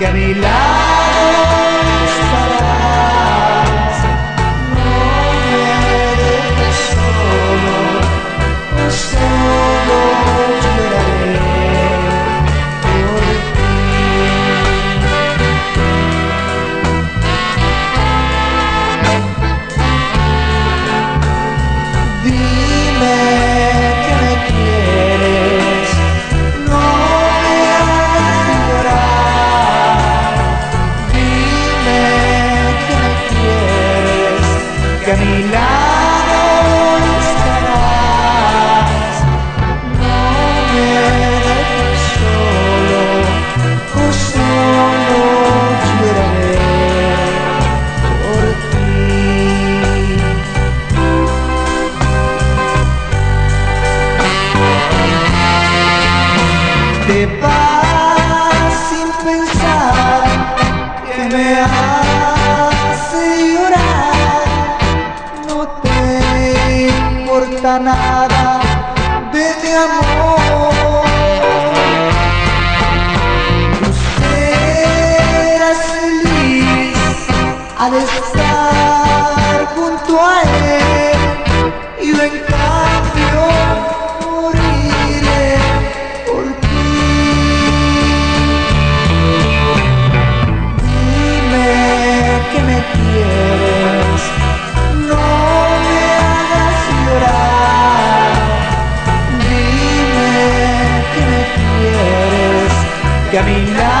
Camila. camino. cuenta nada de mi amor. Tú serás feliz al estar junto a él y lo que.